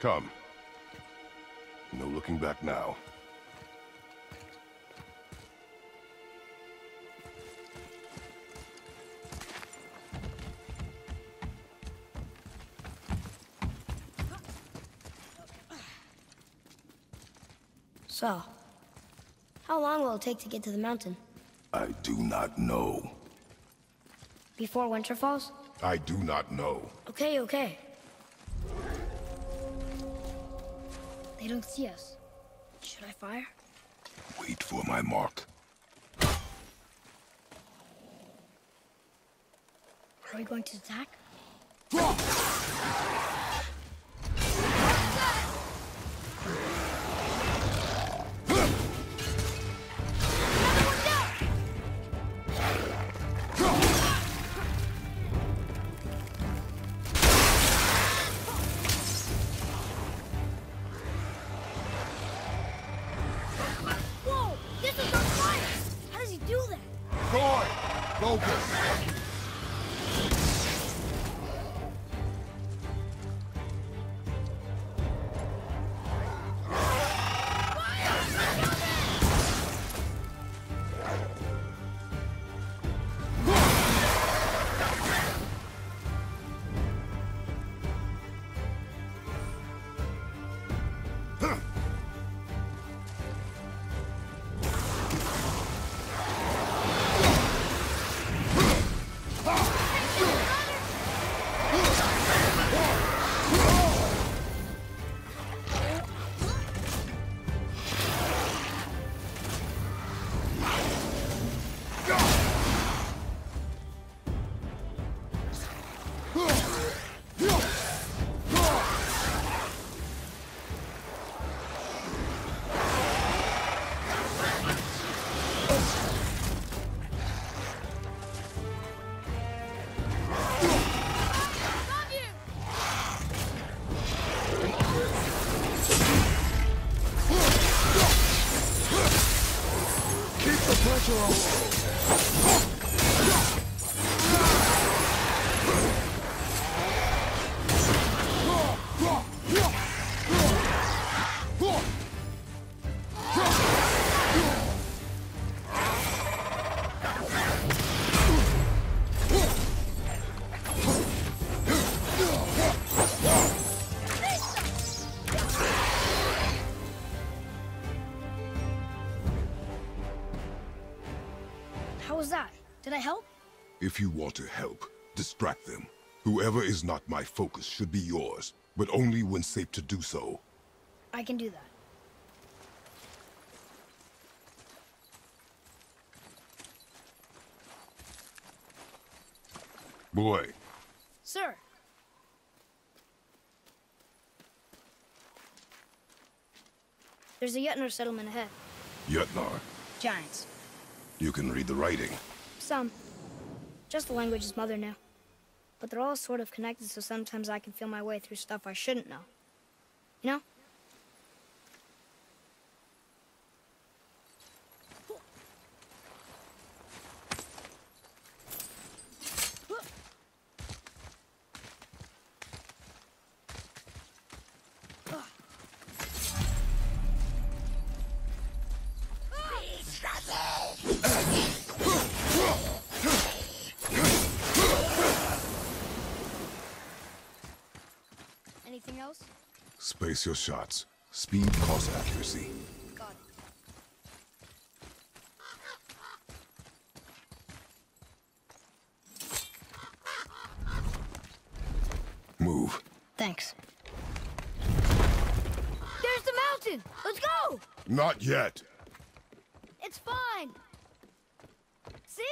Come. No looking back now. So, how long will it take to get to the mountain? I do not know. Before winter falls? I do not know. Okay, okay. They don't see us. Should I fire? Wait for my mark. Are we going to attack? How was that? Did I help? If you want to help, distract them. Whoever is not my focus should be yours, but only when safe to do so. I can do that. Boy, Sir! There's a Jötnar settlement ahead. Jötnar, Giants. You can read the writing. Some. Just the language his mother knew. But they're all sort of connected, so sometimes I can feel my way through stuff I shouldn't know. You know? Anything else? Space your shots. Speed costs accuracy. Move. Thanks. There's the mountain! Let's go! Not yet. It's fine! See?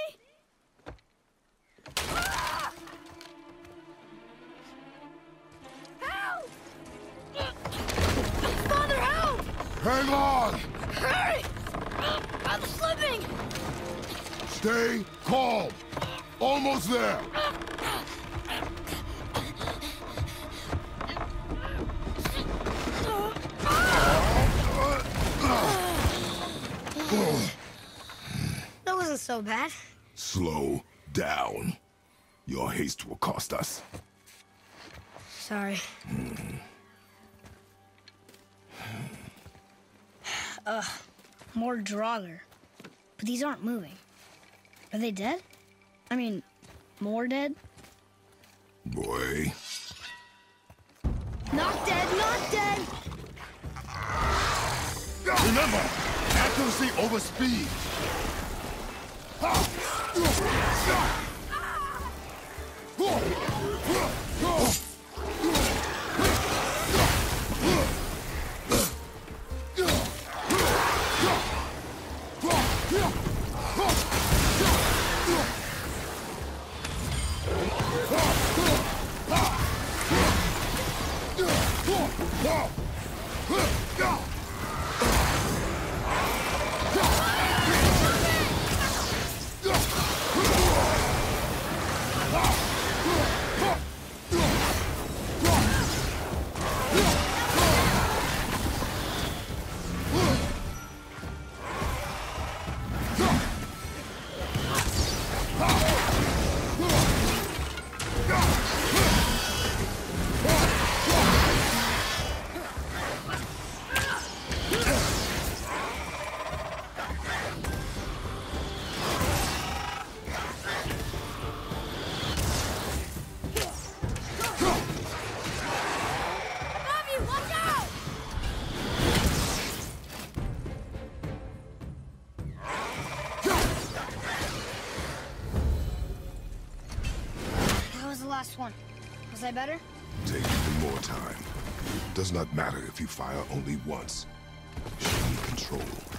Hang on! Hurry! I'm slipping! Stay calm! Almost there! That wasn't so bad. Slow down. Your haste will cost us. Sorry. Hmm. Ugh, more Draugr. But these aren't moving. Are they dead? I mean, more dead? Boy. Not dead, not dead! Remember, accuracy over speed. Above Was I better? Take even more time. Does not matter if you fire only once. Show me control.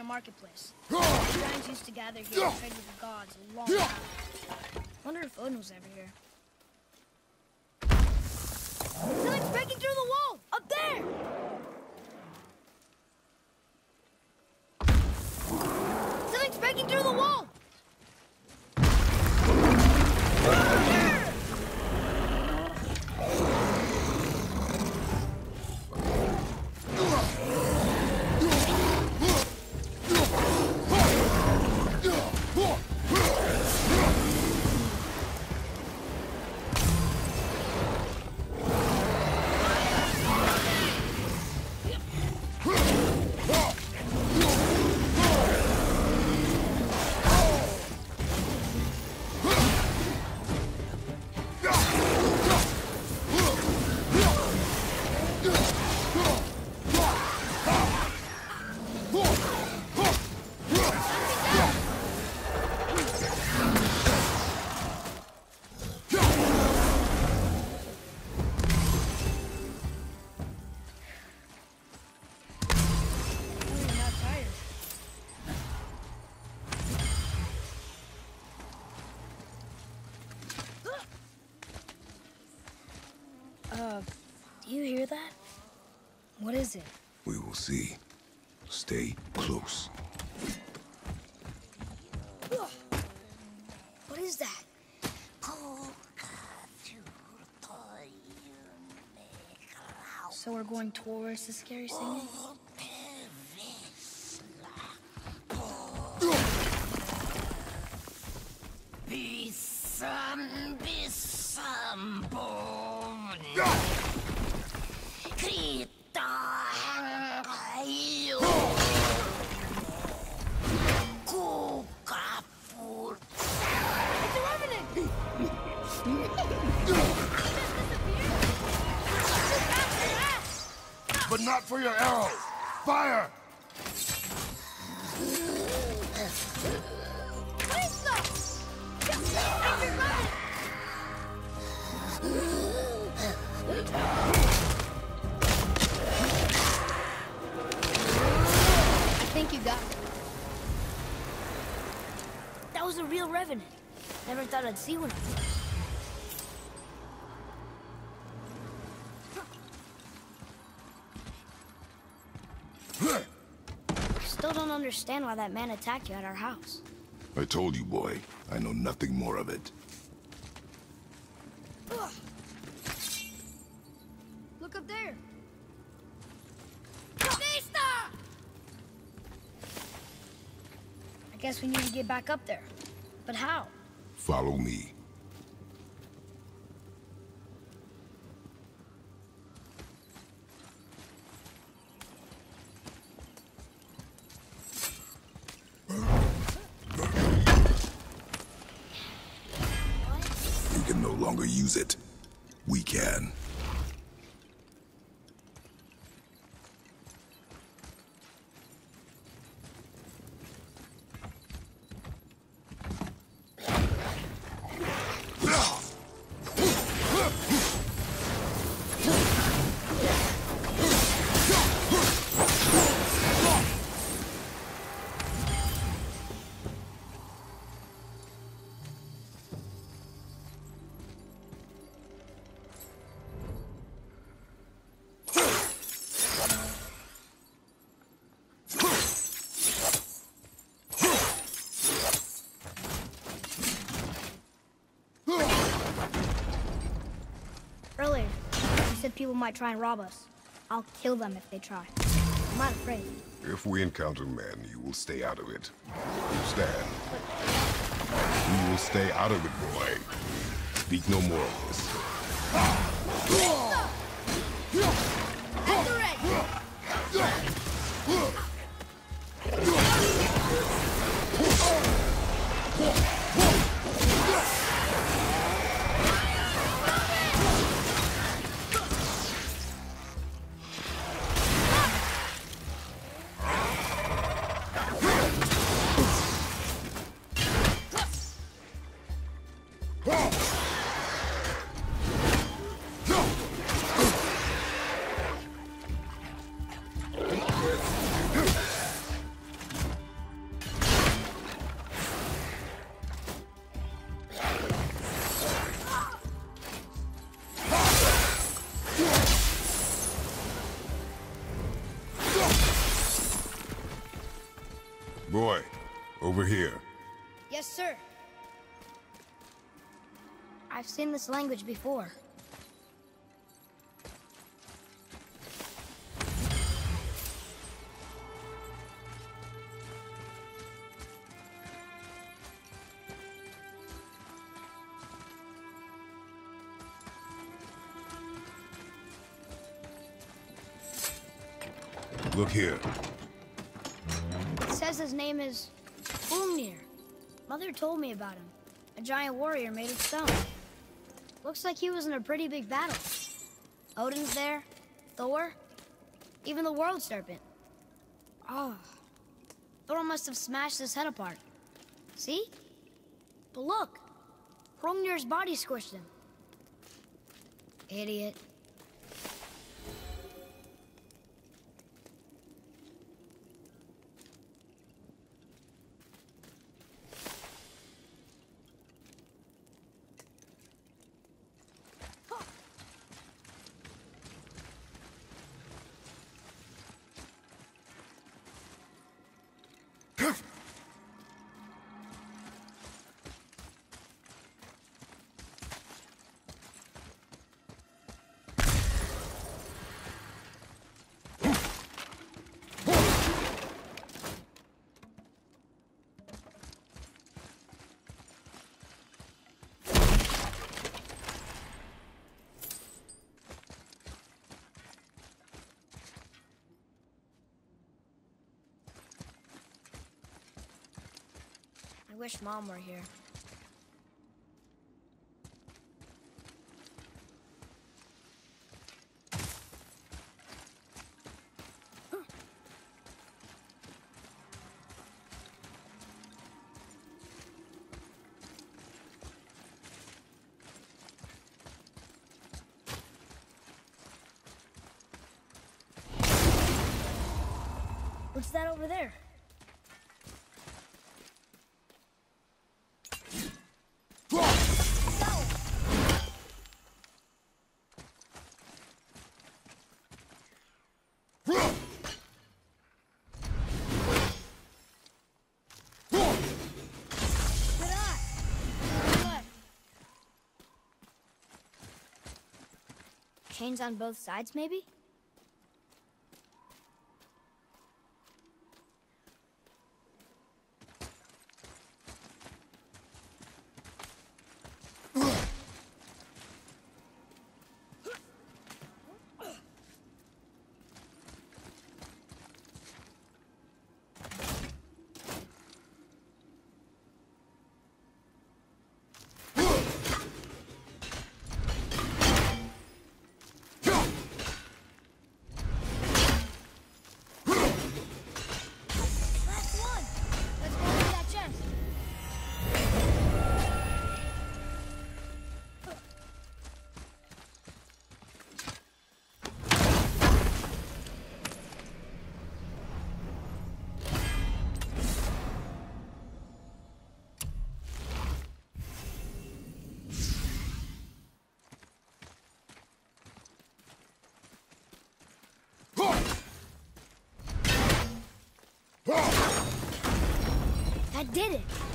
A marketplace. The giants used to gather here and trade with the gods a long time. Wonder if Odin was ever here. Is it? We will see. Stay close. What is that? So we're going towards the scary singing? See one of those. Still don't understand why that man attacked you at our house. I told you, boy. I know nothing more of it. Look up there. I guess we need to get back up there. But how? Follow me. People might try and rob us. I'll kill them if they try. I'm not afraid. If we encounter men, you will stay out of it. Understand? You will stay out of it, boy. Speak no more of this. Over here. Yes, sir. I've seen this language before. Look here. It says his name is. Mother told me about him. A giant warrior made of stone. Looks like he was in a pretty big battle. Odin's there, Thor, even the World Serpent. Oh, Thor must have smashed his head apart. See? But look, Hrungnir's body squished him. Idiot. Wish Mom were here. What's that over there? Chains on both sides, maybe? Did it!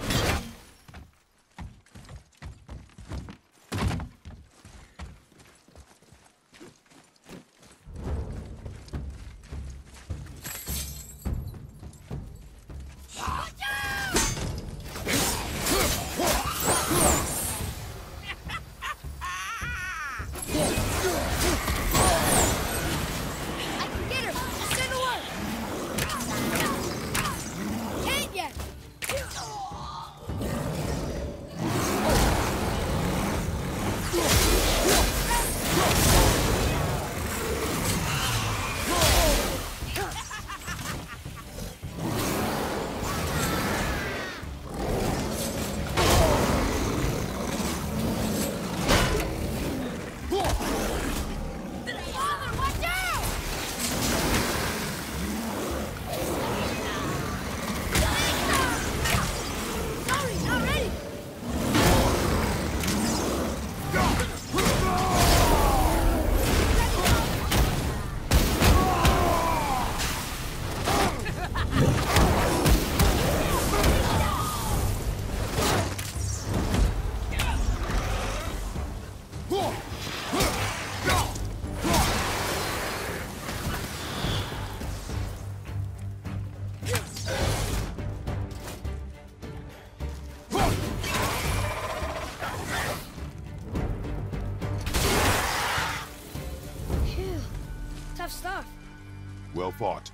Well fought.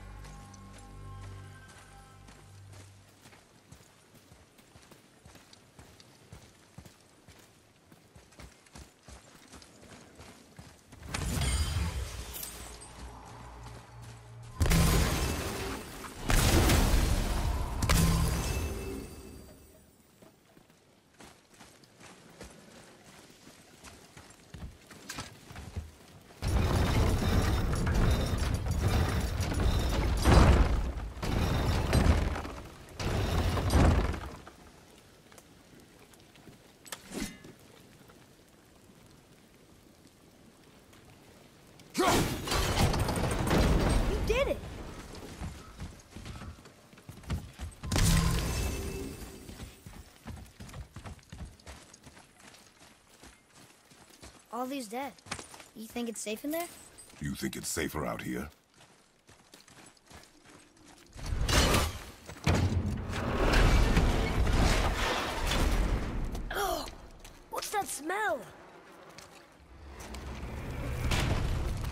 All these dead. You think it's safe in there? You think it's safer out here? Oh, what's that smell?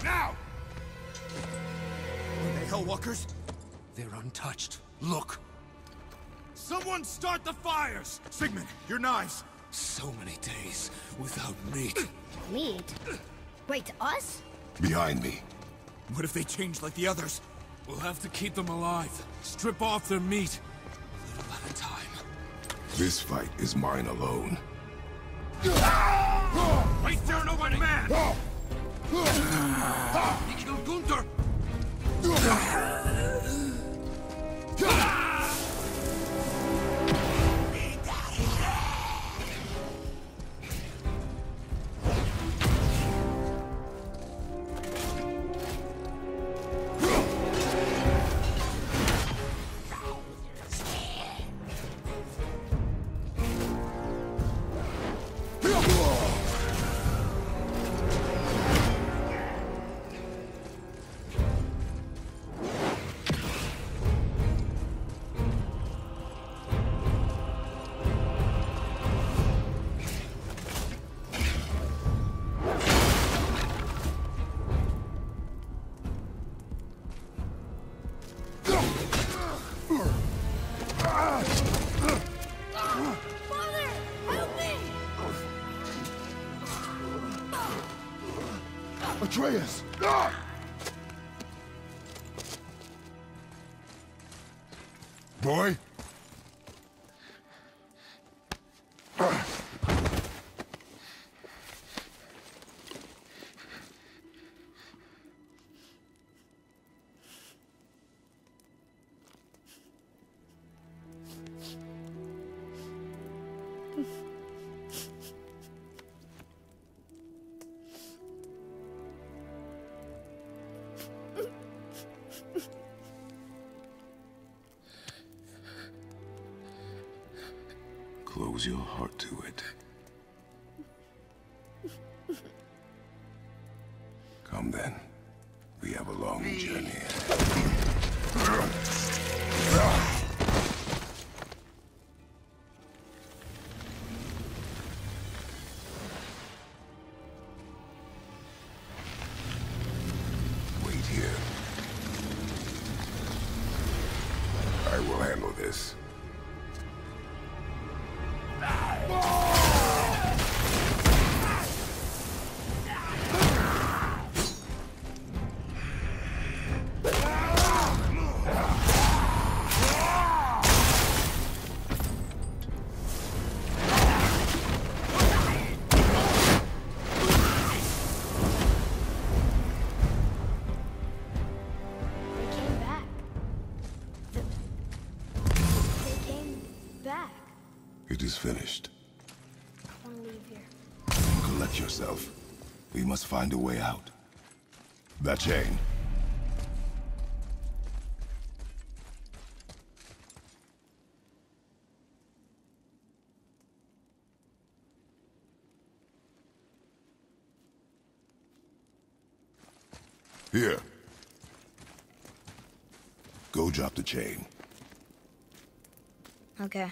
Now! Are they Hellwalkers? They're untouched. Look! Someone start the fires! Sigmund, your knives! So many days without meat. Meat? Wait, us? Behind me. What if they change like the others? We'll have to keep them alive. Strip off their meat. A little at a time. This fight is mine alone. Right there, nobody man! He killed Gunther! Close your heart to it. Find a way out. That chain. Here. Go drop the chain. Okay.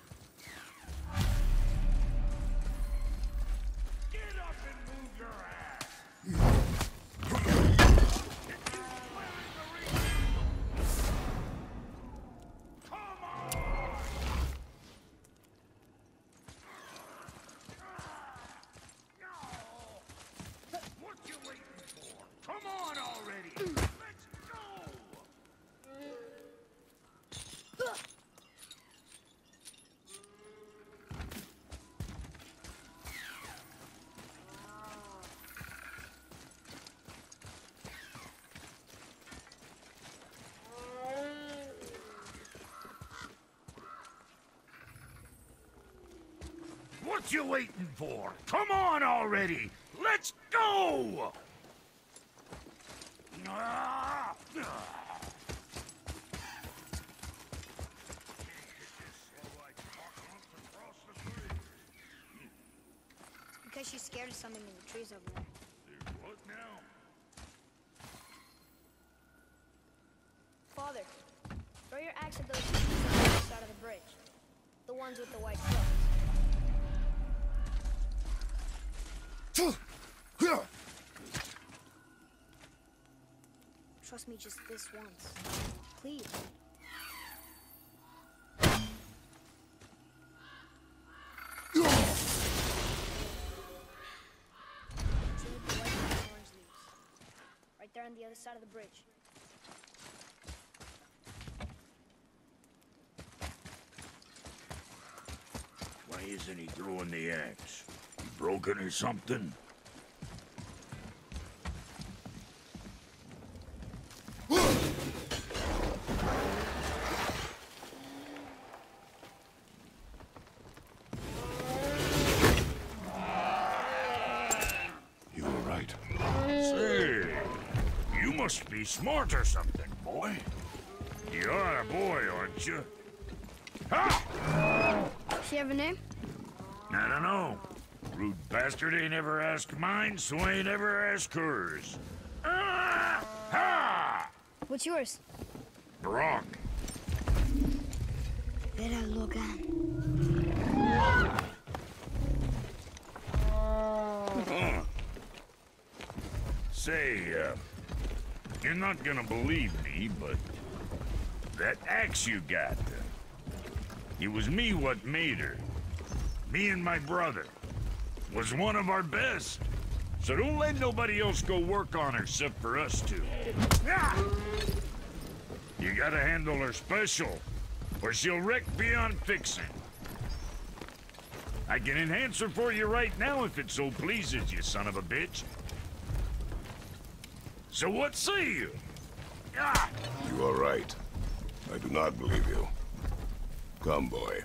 What you waiting for? Come on already! Let's go! Says she's scared of something in the trees over there. What now? Father, throw your axe at those trees on the side of the bridge. The ones with the white clubs. Trust me just this once. Please. Right there on the other side of the bridge. Why isn't he throwing the axe? He broken or something? Bastard ain't ever asked mine, so ain't ever asked hers. Ah! Ha! What's yours? Brok. Vera Logan. Say, uh, you're not gonna believe me, but that axe you got, uh, it was me what made her. Me and my brother. Was one of our best. So don't let nobody else go work on her except for us two. You gotta handle her special, or she'll wreck beyond fixing. I can enhance her for you right now if it so pleases you, son of a bitch. So what say you? You are right. I do not believe you. Come, boy.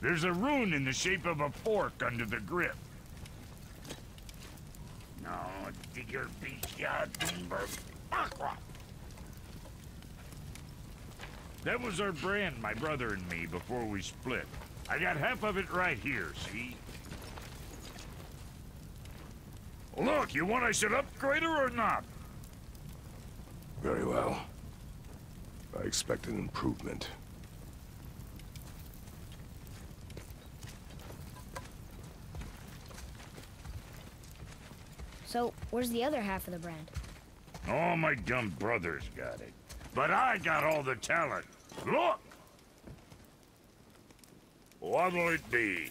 There's a rune in the shape of a fork under the grip. No, digger beast Aqua. That was our brand, my brother and me, before we split. I got half of it right here, see? Look, you want I should upgrade her or not? Very well. I expect an improvement. So, where's the other half of the brand? All my dumb brothers got it. But I got all the talent. Look! What'll it be?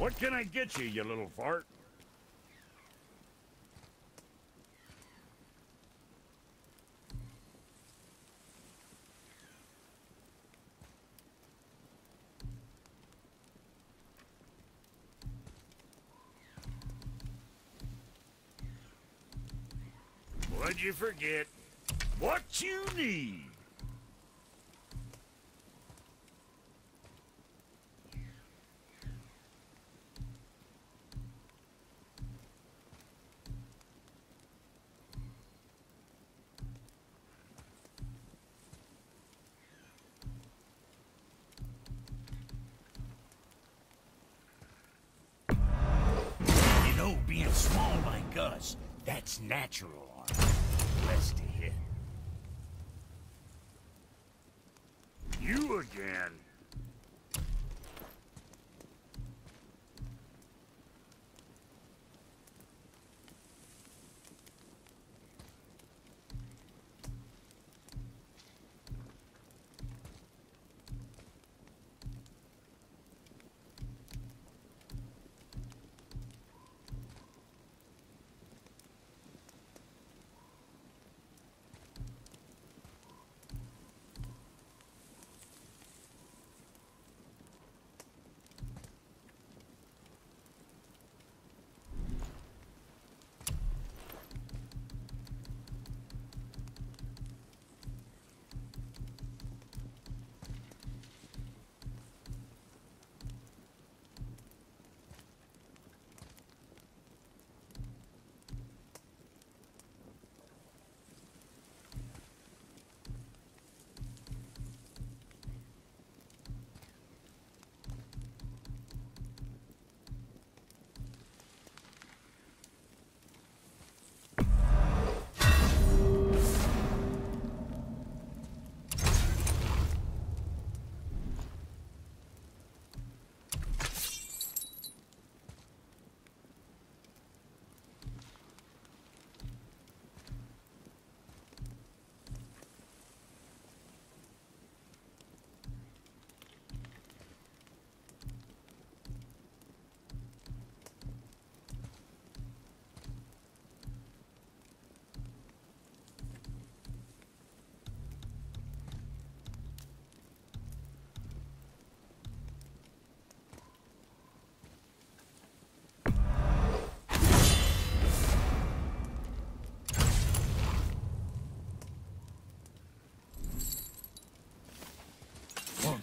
What can I get you, you little fart? What'd you forget? What you need? Natural on Rest of it. You again.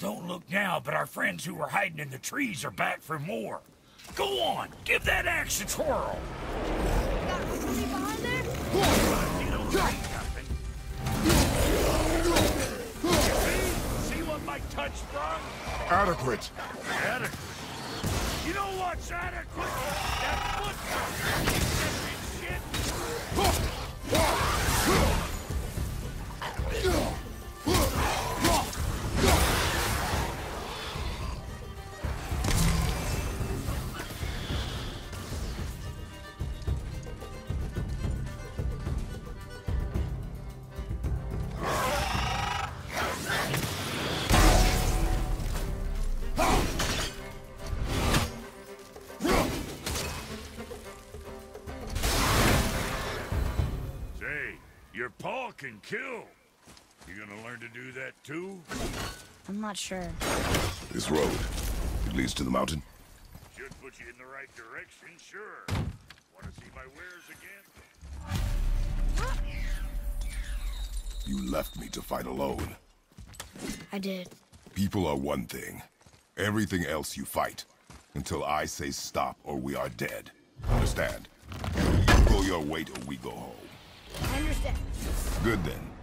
Don't look now, but our friends who were hiding in the trees are back for more. Go on, give that axe a twirl. Got somebody behind there? You don't see nothing. See? See what my touch brought? Adequate. Adequate. You know what's adequate? That foot not sure. This road, it leads to the mountain. Should put you in the right direction, sure. Wanna see my wares again? You left me to fight alone. I did. People are one thing. Everything else you fight. Until I say stop or we are dead. Understand? You pull your weight or we go home. I understand. Good then.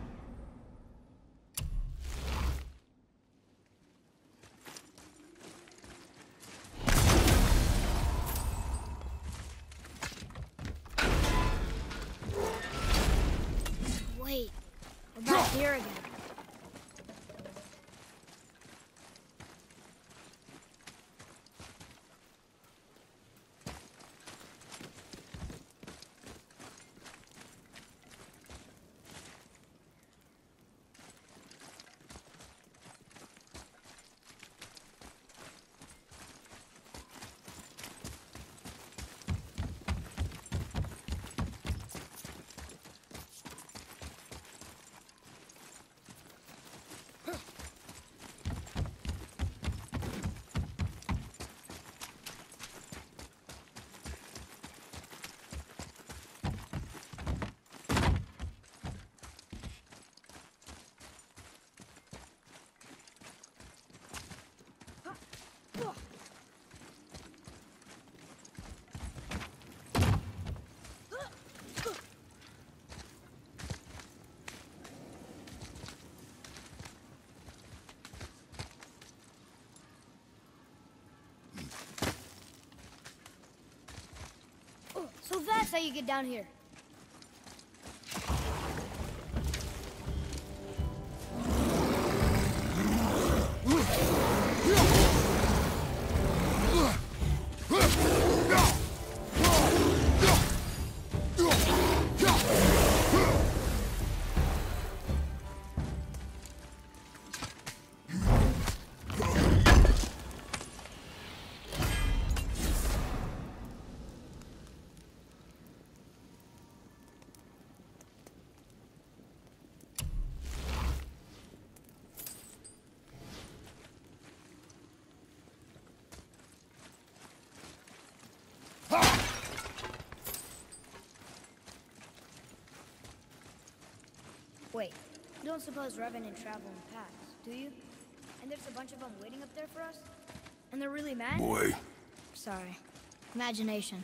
that's how you get down here. Don't suppose Revenant travel in packs, do you? And there's a bunch of them waiting up there for us? And they're really mad? Boy, Sorry. Imagination.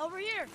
Over here!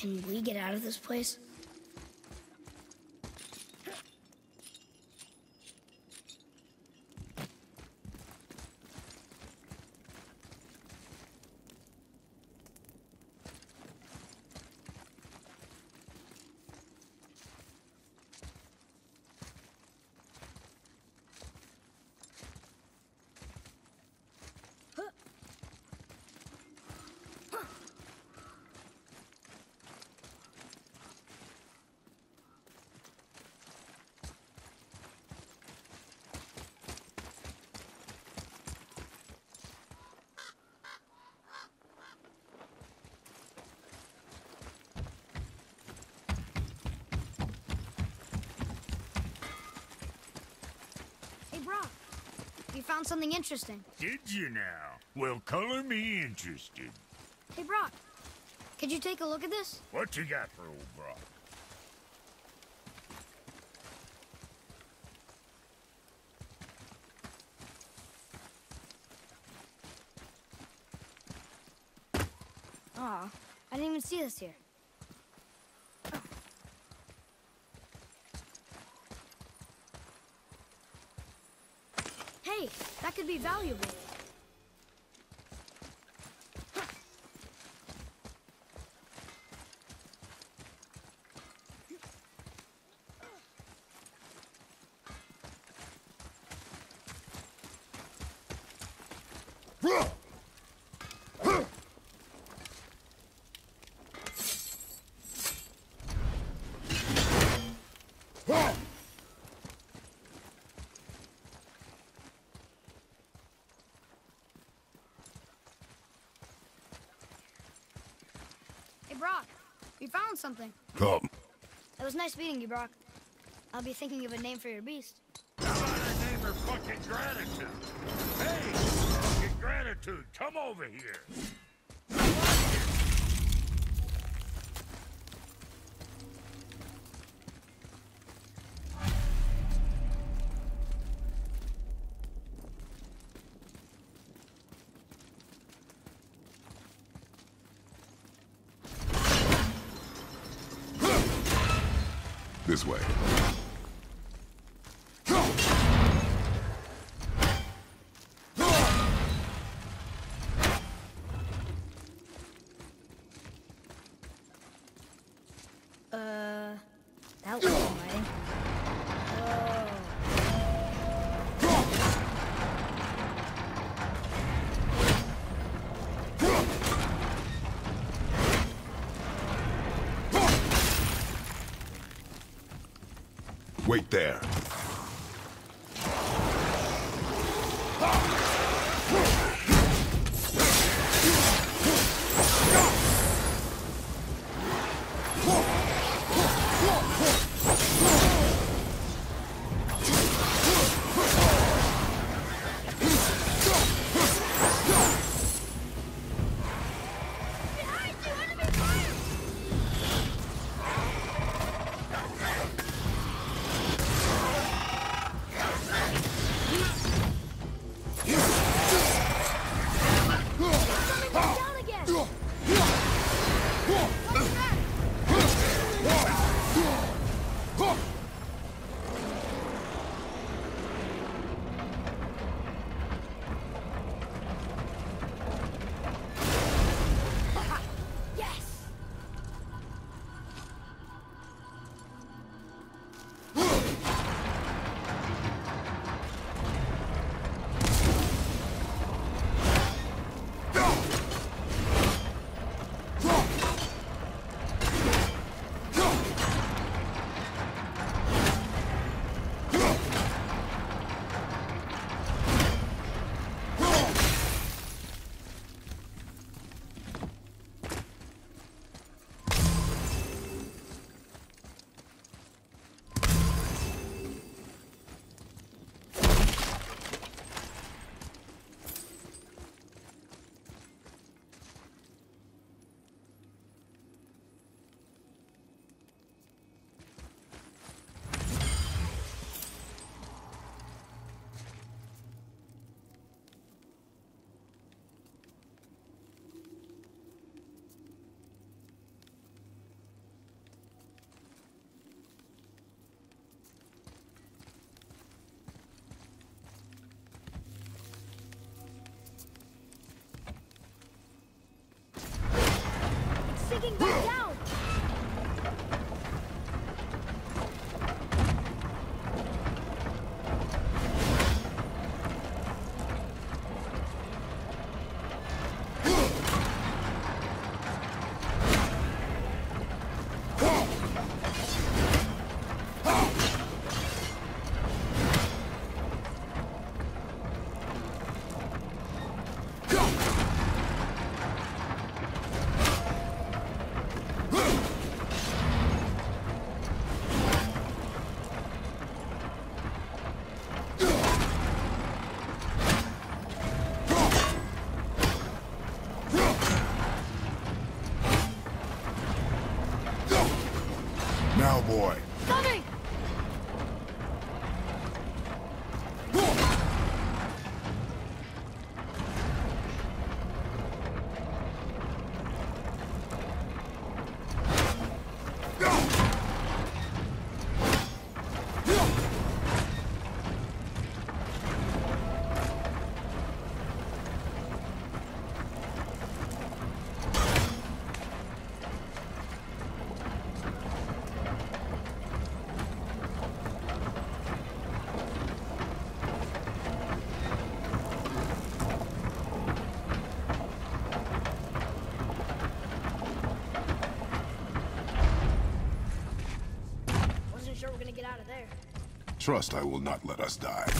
Can we get out of this place? Hey, Brok. You found something interesting. Did you now? Well, color me interested. Hey, Brok. Could you take a look at this? What you got for old Brok? Aw, I didn't even see this here. Hey, that could be valuable. We found something. Come. It was nice meeting you, Brok. I'll be thinking of a name for your beast. Now let her name her fucking gratitude. Hey, fucking gratitude, come over here. This way. Wait there. Sinking back down! Trust I will not let us die.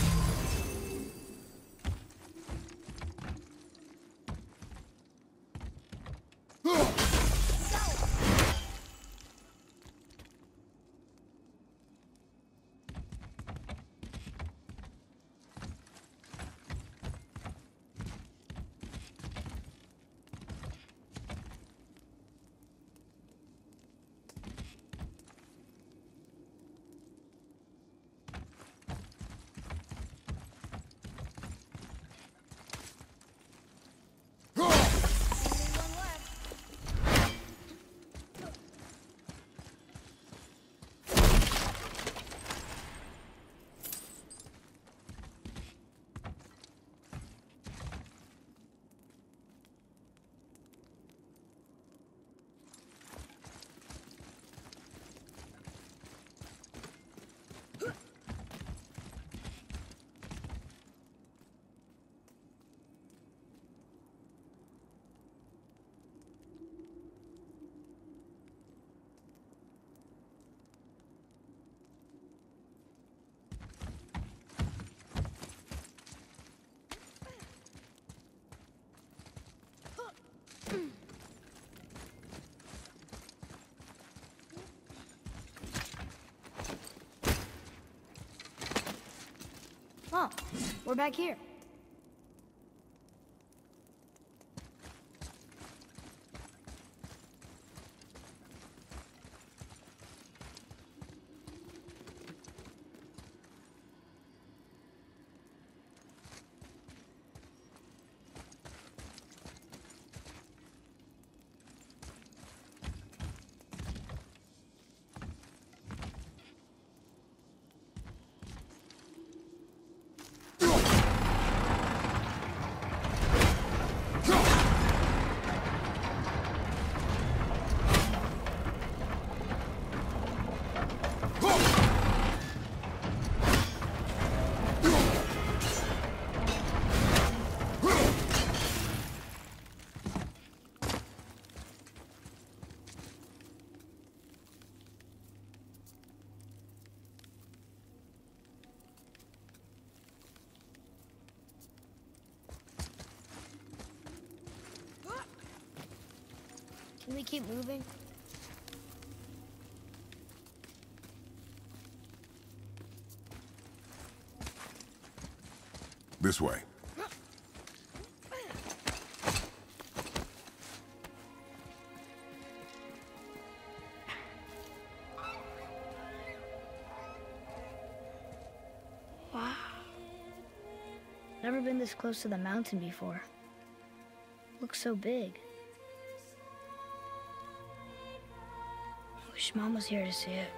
Oh, we're back here. We keep moving? This way. Wow. Never been this close to the mountain before. Looks so big. Wish Mom was here to see it.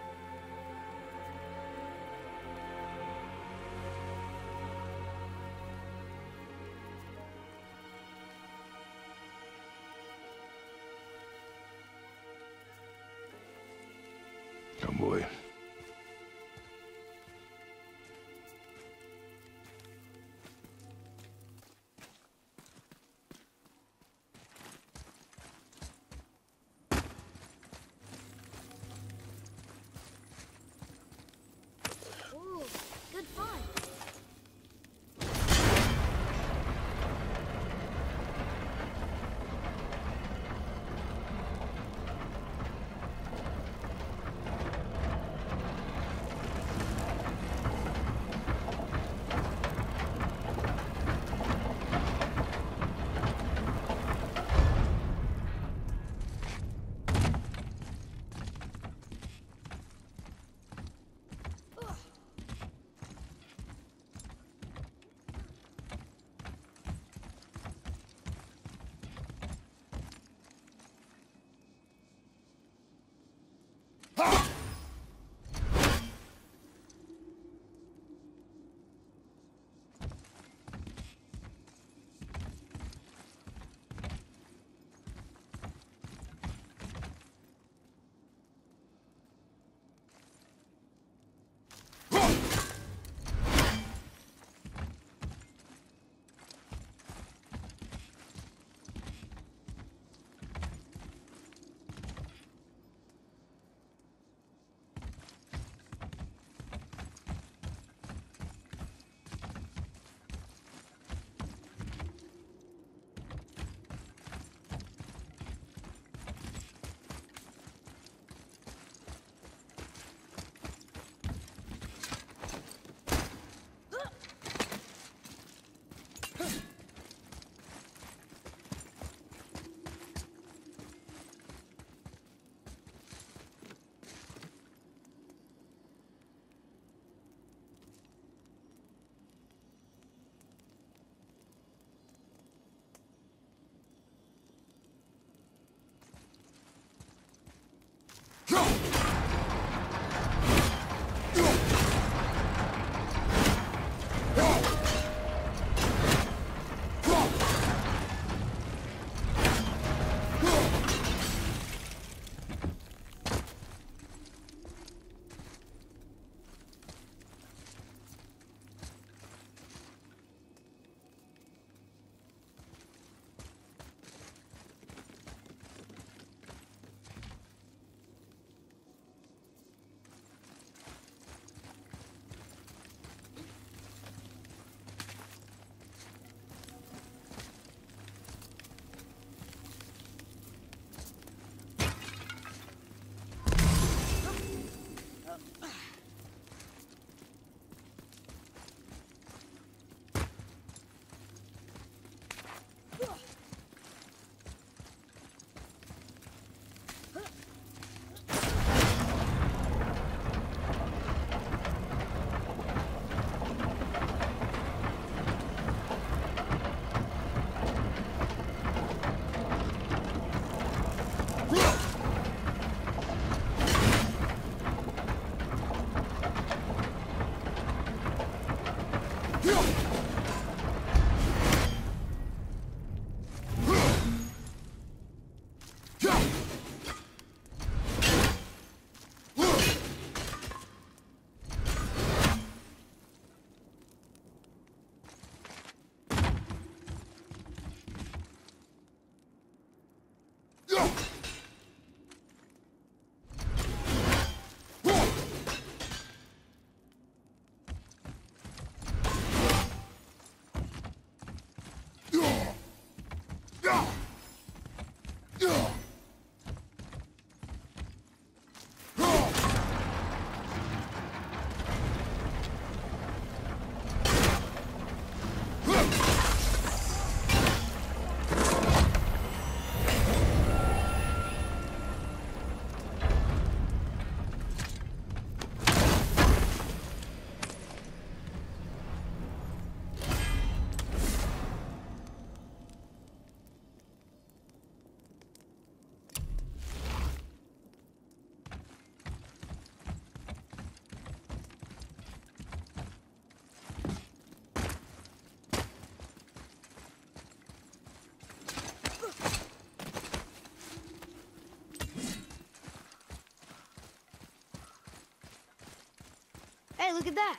Hey, look at that.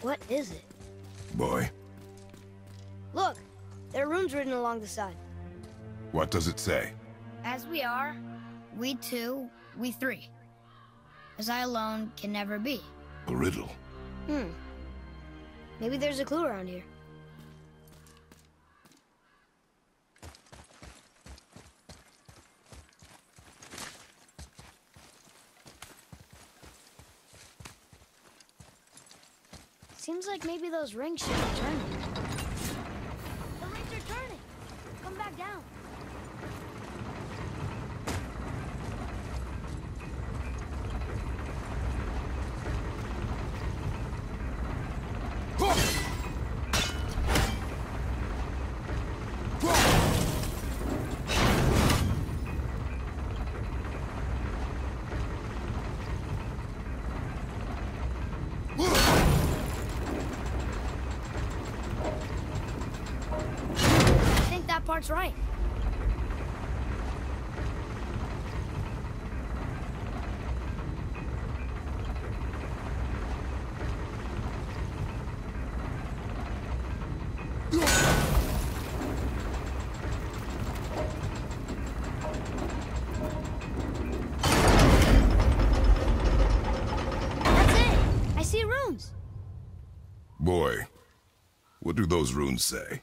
What is it? Boy, Look, there are runes written along the side. what does it say? As we are, we two, we three. As I alone can never be. A riddle. Hmm. Maybe there's a clue around here. Seems like maybe those rings should be turning. The rings are turning! Come back down. I right. That's it. I see runes. Boy, what do those runes say?